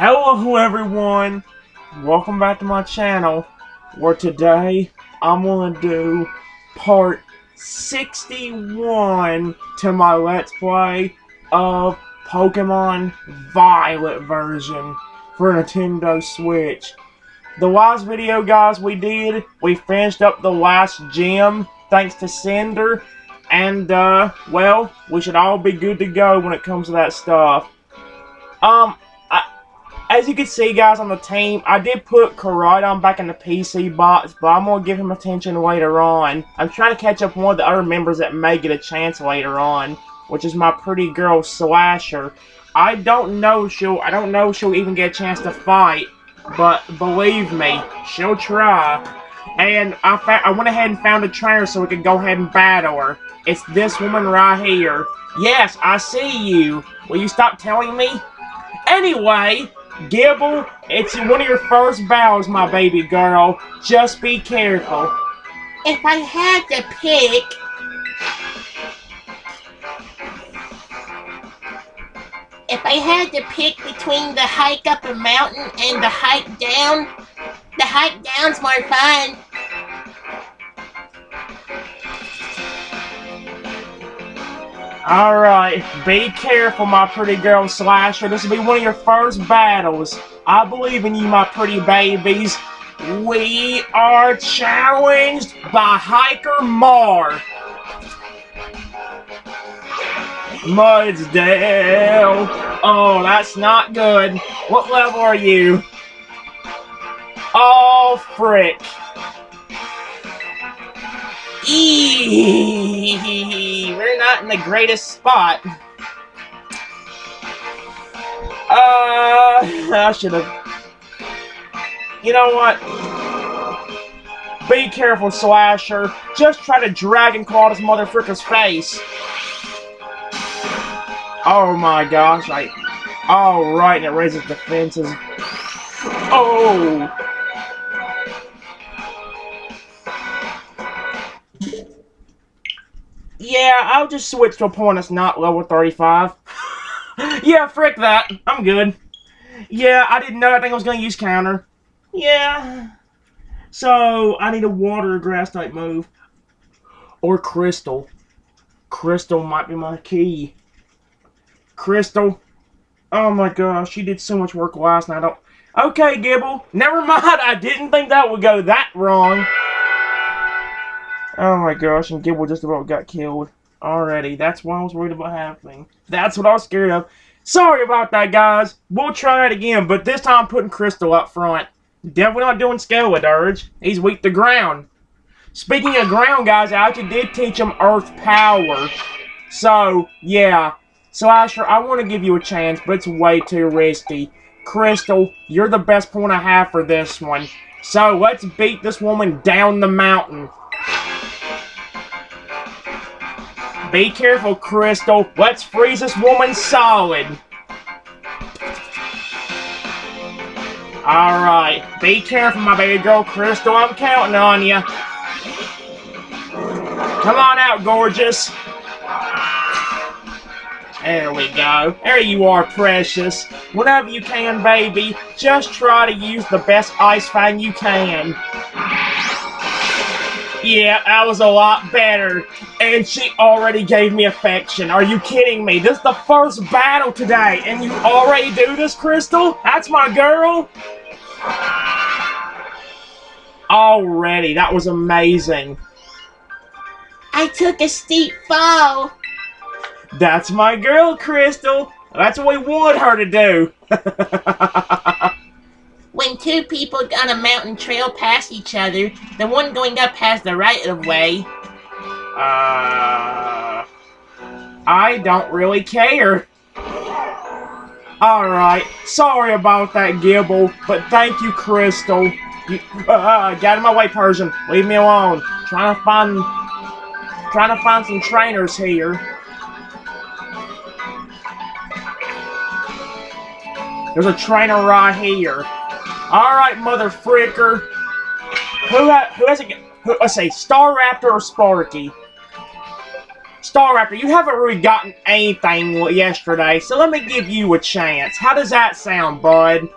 Hello everyone, welcome back to my channel, where today I'm gonna do part 61 to my Let's Play of Pokemon Violet version for Nintendo Switch. The last video, guys, we did, we finished up the last gym, thanks to Cinder, and, uh, well, we should all be good to go when it comes to that stuff. Um, as you can see, guys, on the team, I did put Koraidon back in the PC box, but I'm going to give him attention later on. I'm trying to catch up one of the other members that may get a chance later on, which is my pretty girl Slasher. I don't know she'll, I don't know she'll even get a chance to fight, but believe me, she'll try. And I, I went ahead and found a trainer so we could go ahead and battle her. It's this woman right here. Yes, I see you. Will you stop telling me? Anyway, Gible, it's one of your first battles, my baby girl. Just be careful. If I had to pick... If I had to pick between the hike up a mountain and the hike down, the hike down's more fun. Alright, be careful, my pretty girl Slasher. This will be one of your first battles. I believe in you, my pretty babies. We are challenged by Hiker Mar. Mudsdale. Oh, that's not good. What level are you? Oh, frick. We're not in the greatest spot. Uh, I should have. You know what? Be careful, Slasher. Just try to Dragon Claw this motherfucker's face. Oh my gosh, I... Oh, right, and it raises defenses. Oh! Yeah, I'll just switch to a point that's not level 35. yeah, frick that. I'm good. Yeah, I didn't know. I think I was going to use counter. Yeah. So, I need a water grass type move. Or crystal. Crystal might be my key. Crystal. Oh my gosh, she did so much work last night. Oh, okay, Gible. Never mind. I didn't think that would go that wrong. Oh my gosh, and Gible just about got killed already. That's why I was worried about happening. That's what I was scared of. Sorry about that, guys. We'll try it again, but this time I'm putting Crystal up front. Definitely not doing Skeledirge. He's weak to ground. Speaking of ground, guys, I actually did teach him Earth Power. So, yeah. Slasher, I want to give you a chance, but it's way too risky. Crystal, you're the best point I have for this one. So, let's beat this woman down the mountain. Be careful, Crystal. Let's freeze this woman solid. Alright. Be careful, my baby girl. Crystal, I'm counting on you. Come on out, gorgeous. There we go. There you are, precious. Whenever you can, baby, just try to use the best ice fang you can. Yeah, that was a lot better. And she already gave me affection. Are you kidding me? This is the first battle today, and you already do this, Crystal? That's my girl? Already, that was amazing. I took a steep fall. That's my girl, Crystal. That's what we want her to do. when two people on a mountain trail pass each other, the one going up has the right of way. Uh, I don't really care. Alright, sorry about that, Gible, but thank you, Crystal. You, uh, get out of my way, Persian. Leave me alone. Trying to find, trying to find some trainers here. There's a trainer right here. All right, mother fricker. Who ha who has a who, let's say Staraptor or Sparky? Staraptor, you haven't really gotten anything yesterday, so let me give you a chance. How does that sound, bud?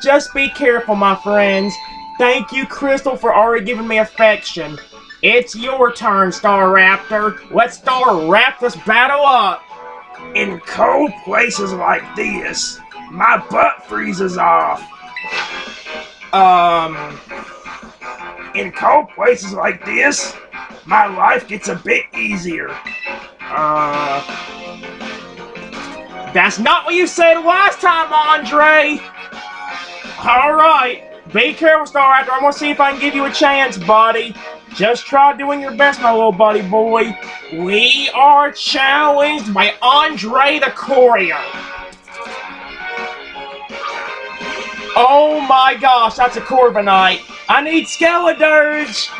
Just be careful, my friends. Thank you, Crystal, for already giving me affection. It's your turn, Staraptor. Let's start wrap this battle up. In cold places like this, my butt freezes off. Um, In cold places like this, my life gets a bit easier. uh... That's not what you said last time, Andre! Alright, be careful, Staraptor. I'm gonna see if I can give you a chance, buddy. Just try doing your best, my little buddy boy. We are challenged by Andre the Courier. Oh my gosh, that's a Corviknight. I need Skeledirge.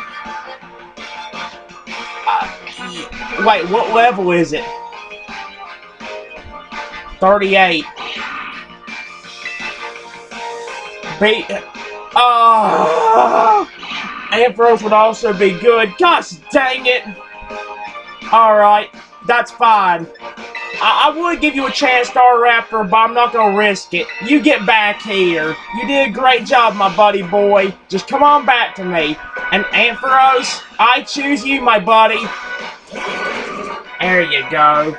Uh, wait, what level is it? 38. Be Oh! Ampharos would also be good. Gosh dang it! Alright, that's fine. I, I would give you a chance, Staraptor, but I'm not gonna risk it. You get back here. You did a great job, my buddy boy. Just come on back to me. And Ampharos, I choose you, my buddy. There you go.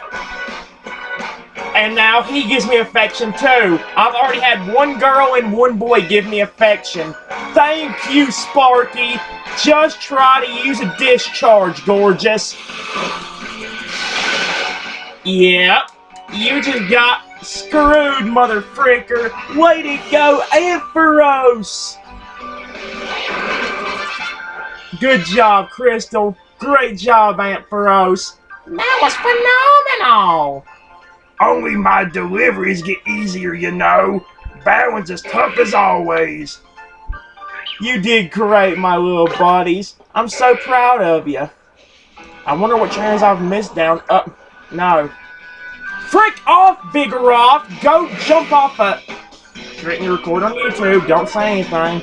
And now he gives me affection too. I've already had one girl and one boy give me affection. Thank you, Sparky. Just try to use a discharge, gorgeous. Yep. You just got screwed, mother fricker. Way to go, Ampharos. Good job, Crystal. Great job, Ampharos. That was phenomenal. Only my deliveries get easier, you know. Bowen's as tough as always. You did great, my little buddies. I'm so proud of you. I wonder what channels I've missed down. Uh, no. Frick off, Vigoroth! Go jump off a... Written record on YouTube. Don't say anything.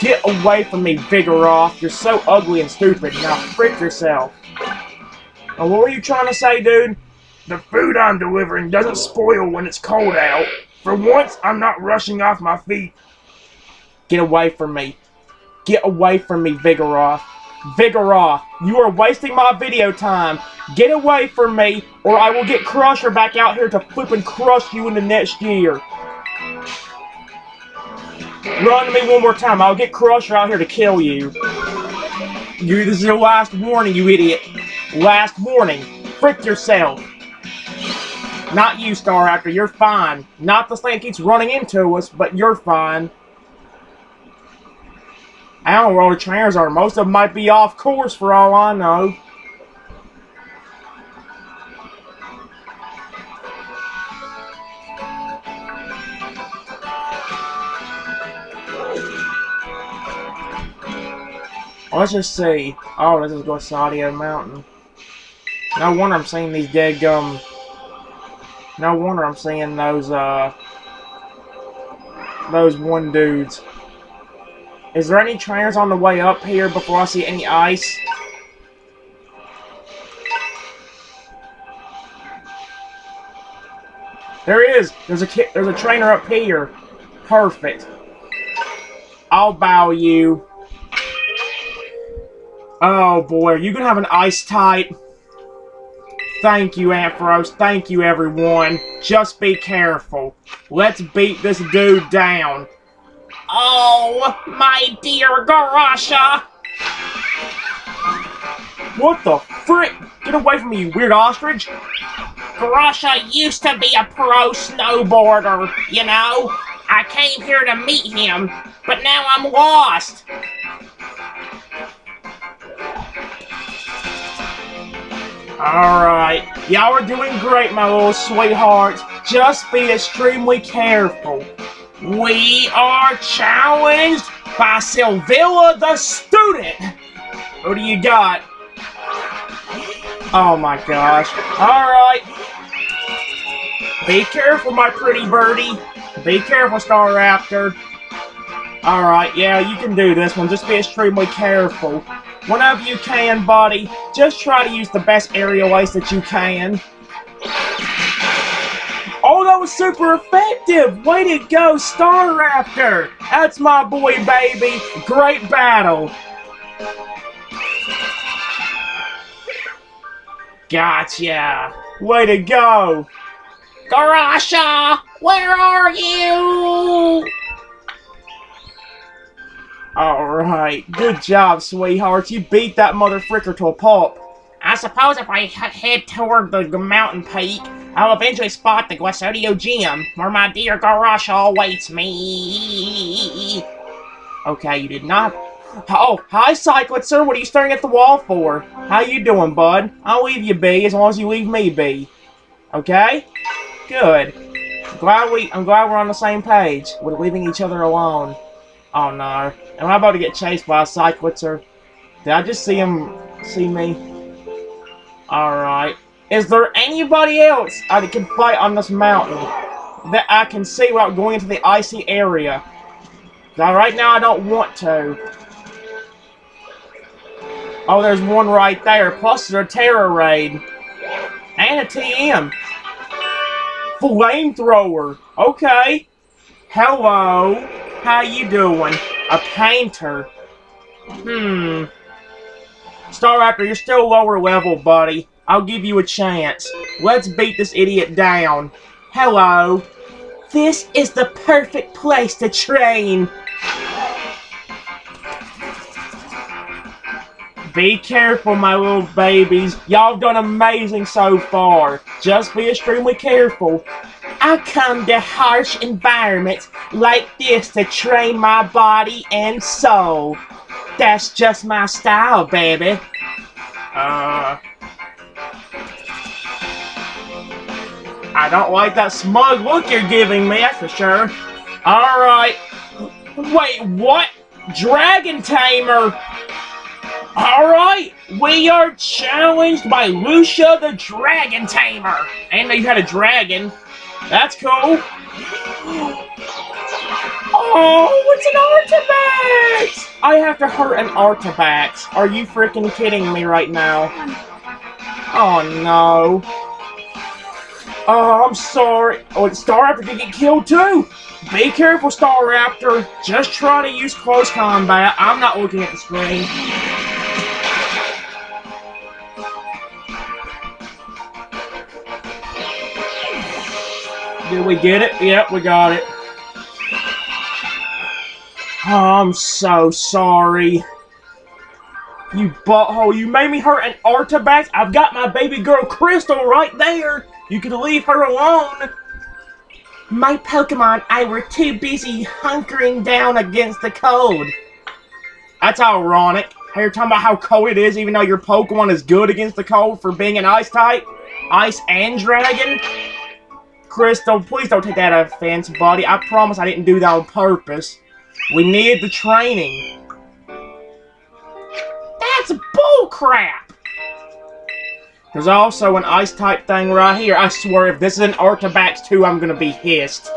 Get away from me, Vigoroth. You're so ugly and stupid. Now frick yourself. Now, what were you trying to say, dude? The food I'm delivering doesn't spoil when it's cold out. For once, I'm not rushing off my feet. Get away from me. Get away from me, Vigoroth. Vigoroth, you are wasting my video time. Get away from me, or I will get Crusher back out here to flip and crush you in the next year. Run to me one more time. I'll get Crusher out here to kill you. You, this is your last warning, you idiot. Last warning. Frick yourself. Not you, Staraptor. You're fine. Not the that keeps running into us, but you're fine. I don't know where all the trainers are. Most of them might be off course for all I know. Let's just see. Oh, this is Glaseado Mountain. No wonder I'm seeing these dead gum. No wonder I'm seeing those, uh... Those one dudes. Is there any trainers on the way up here before I see any ice? There is. There's a there's a trainer up here. Perfect. I'll bow you. Oh boy, are you gonna have an ice type? Thank you, Ampharos. Thank you, everyone. Just be careful. Let's beat this dude down. Oh, my dear Grusha. What the frick? Get away from me, you weird ostrich! Grusha used to be a pro snowboarder, you know? I came here to meet him, but now I'm lost. Alright, y'all are doing great, my little sweethearts. Just be extremely careful. We are challenged by Sylvilla the student. What do you got? Oh my gosh. Alright. Be careful, my pretty birdie. Be careful, Staraptor. Alright, yeah, you can do this one. Just be extremely careful. Whenever you can, buddy, just try to use the best aerial ace that you can. Was super effective! Way to go, Staraptor! That's my boy, baby! Great battle! Gotcha! Way to go! Grusha, where are you? Alright, good job, sweetheart. You beat that mother fricker to a pulp. I suppose if I head toward the mountain peak, I'll eventually spot the Glaseado Gym, where my dear Grusha awaits me. Okay, you did not. Oh, hi, Cyclizar. What are you staring at the wall for? How you doing, bud? I'll leave you be as long as you leave me be. Okay? Good. Glad we. I'm glad we're on the same page. We're leaving each other alone. Oh no. Am I about to get chased by a Cyclizar? Did I just see him see me? Alright. Is there anybody else I can fight on this mountain that I can see without going into the icy area? Now, right now, I don't want to. Oh, there's one right there. Plus, there's a Tera Raid. And a TM. Flamethrower. Okay. Hello. How you doing? A painter. Hmm. Staraptor, you're still lower level, buddy. I'll give you a chance. Let's beat this idiot down. Hello. This is the perfect place to train. Be careful, my little babies. Y'all done amazing so far. Just be extremely careful. I come to harsh environments like this to train my body and soul. That's just my style, baby. Uh. I don't like that smug look you're giving me, that's for sure. Alright. Wait, what? Dragon Tamer! Alright, we are challenged by Lucia the Dragon Tamer. And you had a dragon. That's cool. Oh, it's an Arctibax! I have to hurt an Arctibax. Are you freaking kidding me right now? Oh no. Oh, I'm sorry. Oh, Staraptor did get killed too. Be careful, Staraptor. Just try to use close combat. I'm not looking at the screen. Did we get it? Yep, we got it. Oh, I'm so sorry. You butthole, you made me hurt an Arctibax. I've got my baby girl Crystal right there. You can leave her alone. My Pokemon, I were too busy hunkering down against the cold. That's ironic. You're talking about how cold it is even though your Pokemon is good against the cold for being an ice type? Ice and dragon? Crystal, please don't take that offense, buddy. I promise I didn't do that on purpose. We needed the training. That's bullcrap! There's also an ice type thing right here. I swear, if this is an Arctibax 2, I'm gonna be hissed.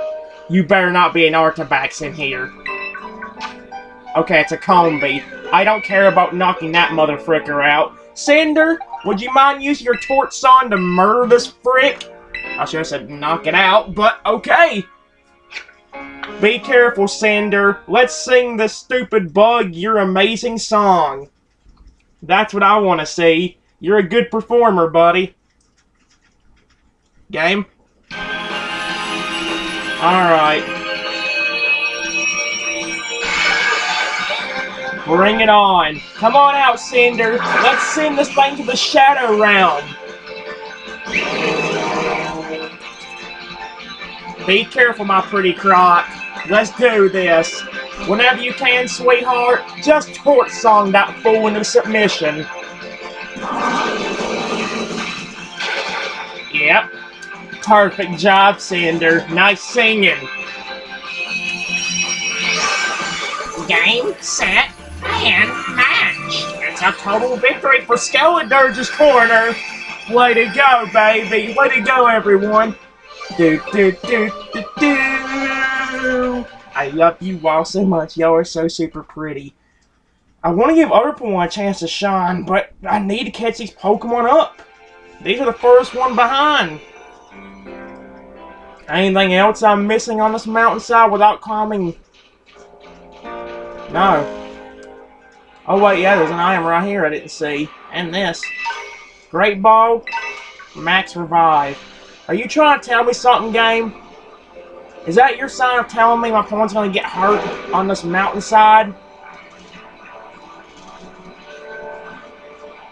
You better not be an Arctibax in here. Okay, it's a Combee. I don't care about knocking that mother fricker out. Cinder, would you mind using your torch song to murder this frick? I should have said knock it out, but okay. Be careful, Cinder. Let's sing the stupid bug your amazing song. That's what I want to see. You're a good performer, buddy. Game? Alright. Bring it on. Come on out, Cinder. Let's send this thing to the Shadow Realm. Be careful, my pretty croc. Let's do this. Whenever you can, sweetheart, just torch song that fool into submission. Yep. Perfect job, Cinder. Nice singing. Game, set, and match. It's a total victory for Skeledirge's corner. Way to go, baby. Way to go, everyone. Do, do, do, do, do. I love you all so much. Y'all are so super pretty. I want to give Pokemon a chance to shine, but I need to catch these Pokemon up. These are the first one behind. Anything else I'm missing on this mountainside without climbing? No. Oh wait, yeah, there's an item right here I didn't see. And this. Great Ball, Max Revive. Are you trying to tell me something, game? Is that your sign of telling me my opponent's gonna get hurt on this mountainside?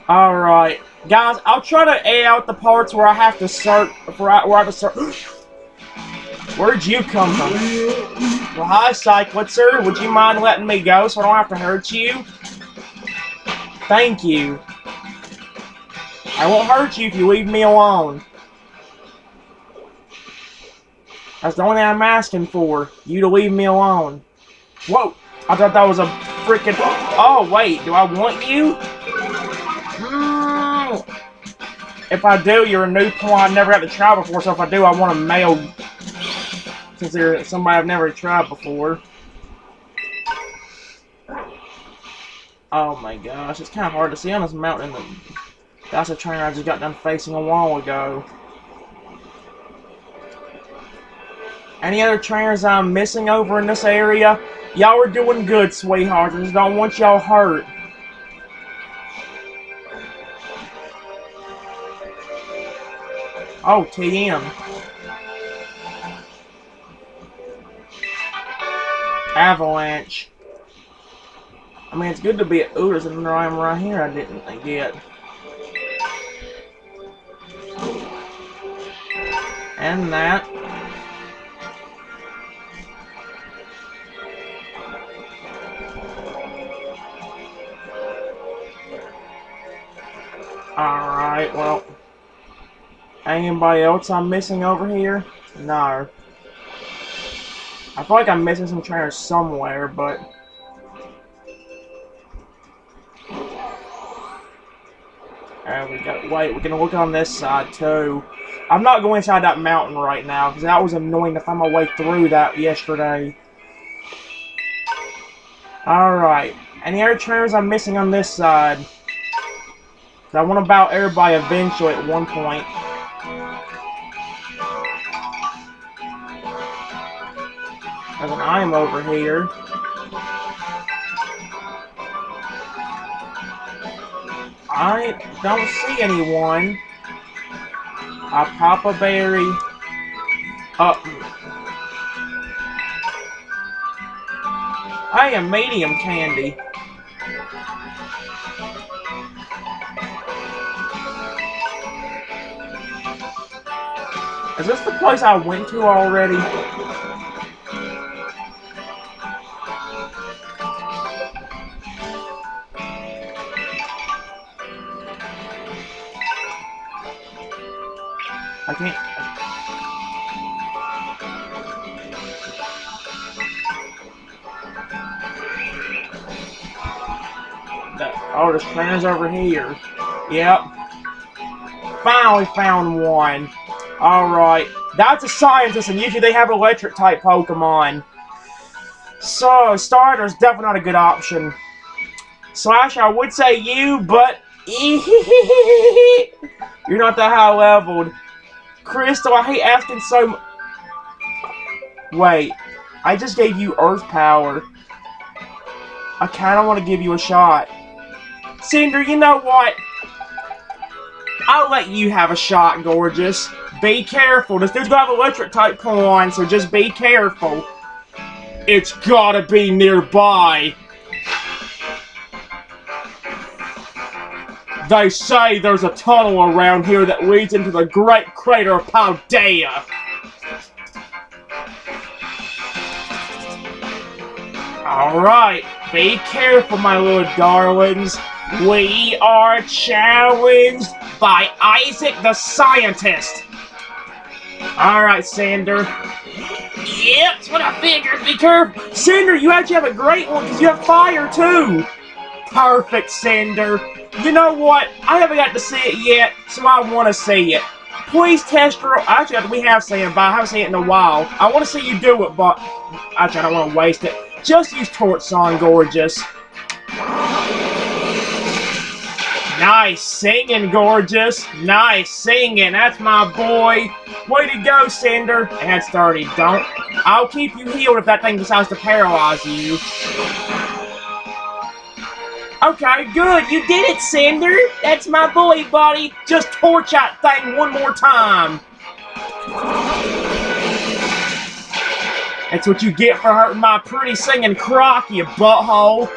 Alright. Guys, I'll try to edit out the parts where I have to search, where I, have to search. Where'd you come from? Well, hi, Cyclizar. Would you mind letting me go so I don't have to hurt you? Thank you. I won't hurt you if you leave me alone. That's the only thing I'm asking for. You to leave me alone. Whoa! I thought that was a freaking... Oh, wait. Do I want you? If I do, you're a new pawn I never had to try before, so if I do, I want a male since they're somebody I've never tried before. Oh my gosh, it's kind of hard to see on this mountain. That's a trainer I just got done facing a while ago. Any other trainers I'm missing over in this area? Y'all are doing good, sweethearts. I just don't want y'all hurt. Oh, TM. Avalanche. I mean, it's good to be at Ooters, and I am right here. I didn't get. And that. Alright, well. Anybody else I'm missing over here? No. I feel like I'm missing some trainers somewhere, but... Alright, we go. Wait, we're gonna look on this side, too. I'm not going inside that mountain right now, because that was annoying to find my way through that yesterday. Alright. Any other trainers I'm missing on this side? I want to bout everybody eventually at one point. An item over here. I don't see anyone. I pop A Berry. Up. I am medium candy. Is this the place I went to already? I can't... Oh, there's plans over here. Yep. Finally found one. Alright. That's a scientist, and usually they have electric-type Pokemon. So, starter's definitely not a good option. Slash, I would say you, but... You're not that high leveled. Crystal, I hate asking so much. Wait, I just gave you Earth Power. I kind of want to give you a shot. Cinder, you know what? I'll let you have a shot, gorgeous. Be careful. This dude's gonna have electric type on, so just be careful. It's gotta be nearby. They say there's a tunnel around here that leads into the great crater of Paldea. Alright, be careful, my little darlings. We are challenged by Isaac the Scientist. Alright, Cinder. Yep, that's what I figured. Be careful. Cinder, you actually have a great one because you have fire, too. Perfect, Cinder. You know what? I haven't got to see it yet, so I want to see it. Please test your... Actually, we have seen it, but I haven't seen it in a while. I want to see you do it, but... Actually, I don't want to waste it. Just use Torch Song, gorgeous. Nice singing, gorgeous. Nice singing. That's my boy. Way to go, Cinder. And started. Don't. I'll keep you healed if that thing decides to paralyze you. Okay, good. You did it, Cinder. That's my boy, buddy. Just torch that thing one more time. That's what you get for hurting my pretty singing croc, you butthole.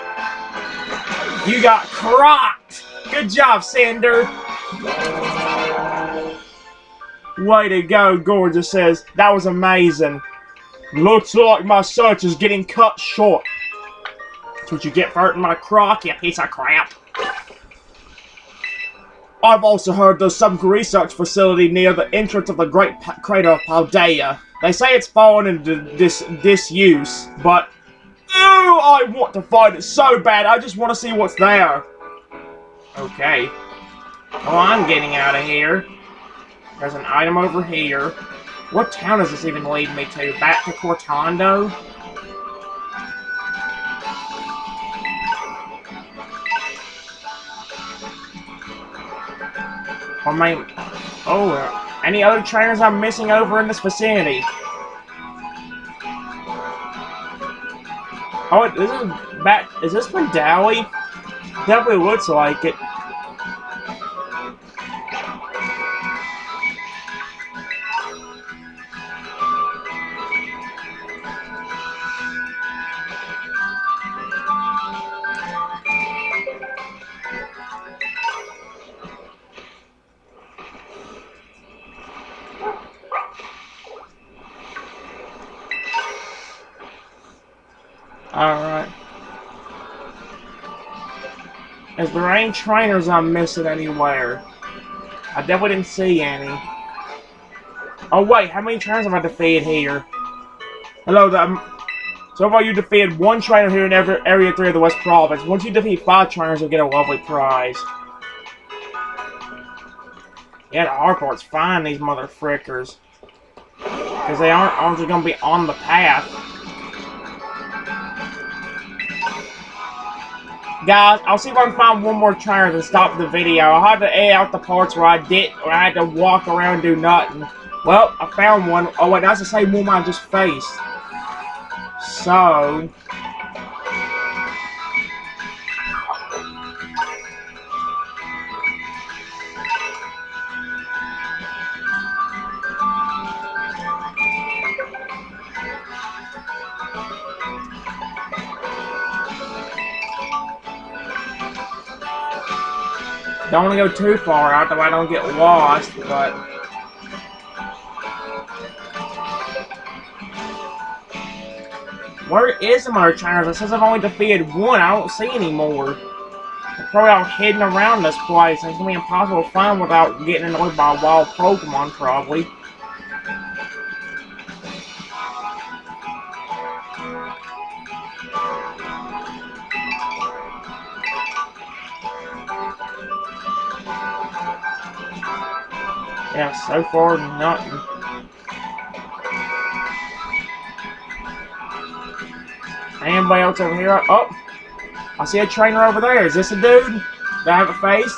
You got crocked. Good job, Cinder. Way to go, Gorgeous says. That was amazing. Looks like my search is getting cut short. That's what you get for hurting my croc, you piece of crap. I've also heard there's some research facility near the entrance of the Great Crater of Paldea. They say it's fallen into dis disuse, but oh, I want to find it so bad. I just want to see what's there. Okay. Oh, I'm getting out of here. There's an item over here. What town does this even lead me to? Back to Cortondo? Oh my... Oh, uh, any other trainers I'm missing over in this vicinity? Oh, this is back... Is this Pandawi? Definitely looks like it. Trainers I'm missing anywhere? I definitely didn't see any. Oh wait, how many trainers have I defeated here? Hello, um, so far you defeated one trainer here in every area 3 of the West Province. Once you defeat 5 trainers, you'll get a lovely prize. Yeah, the hard part's find these mother frickers. Because they aren't, aren't just going to be on the path. Guys, I'll see if I can find one more trainer to stop the video. I had to edit out the parts where I did, where I had to walk around and do nothing. Well, I found one. Oh wait, that's the same one I just faced. So... Don't want to go too far out, though I don't get lost, but... Where is the other trainers? It says I've only defeated one. I don't see any more. They're probably all hidden around this place. It's gonna be impossible to find without getting annoyed by a wild Pokemon, probably. So far, nothing. Anybody else over here? Oh! I see a trainer over there. Is this a dude? Do I have a face?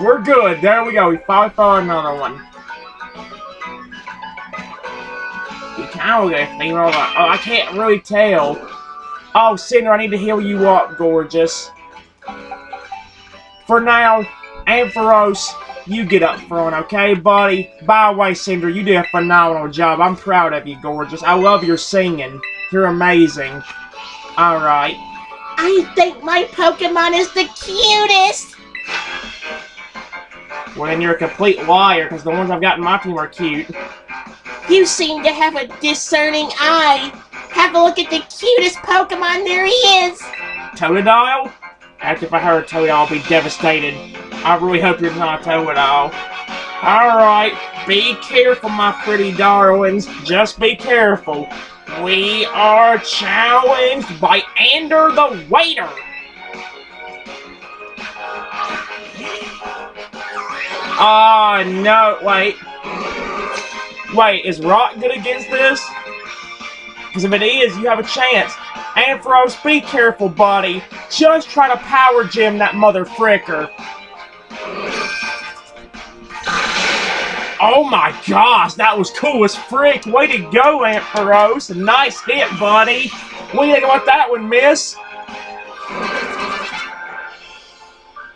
We're good. There we go. We finally found another one. You kind of get a female. Oh, I can't really tell. Oh, Cinder, I need to heal you up, gorgeous. For now, Ampharos, you get up front, okay, buddy? By the way, Cinder, you did a phenomenal job. I'm proud of you, gorgeous. I love your singing. You're amazing. Alright. I think my Pokemon is the cutest! Well, then you're a complete liar, because the ones I've got in my team are cute. You seem to have a discerning eye. Have a look at the cutest Pokemon there is! Totodile? After if I heard Totodile, I'll be devastated. I really hope you're not Totodile. Alright, be careful, my pretty darlings. Just be careful. We are challenged by Ander the Waiter. Ah, no, wait. Wait, is Rock good against this? Because if it is, you have a chance. Ampharos, be careful, buddy. just try to power gem that mother fricker. Oh my gosh, that was cool as frick. Way to go, Ampharos. Nice hit, buddy. What do you think about that one, miss?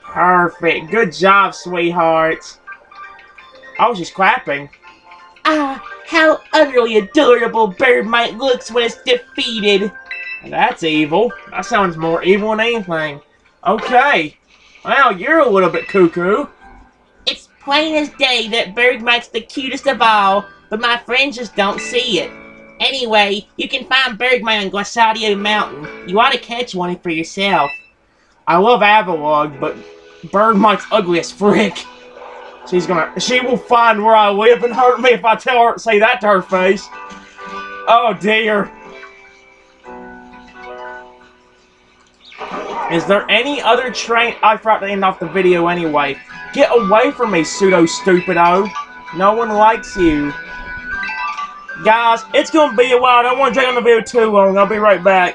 Perfect. Good job, sweetheart. I was just clapping. Ah, how utterly adorable Bergmite looks when it's defeated. That's evil. That sounds more evil than anything. Okay. Well, you're a little bit cuckoo. It's plain as day that Bergmite's the cutest of all, but my friends just don't see it. Anyway, you can find Bergmite on Glaseado Mountain. You ought to catch one for yourself. I love Avalugg, but Bergmite's ugly as frick. She's gonna. She will find where I live and hurt me if I tell her say that to her face. Oh dear. Is there any other train? I forgot to end off the video anyway. Get away from me, pseudo stupido. No one likes you. Guys, it's gonna be a while. I don't want to drag on the video too long. I'll be right back.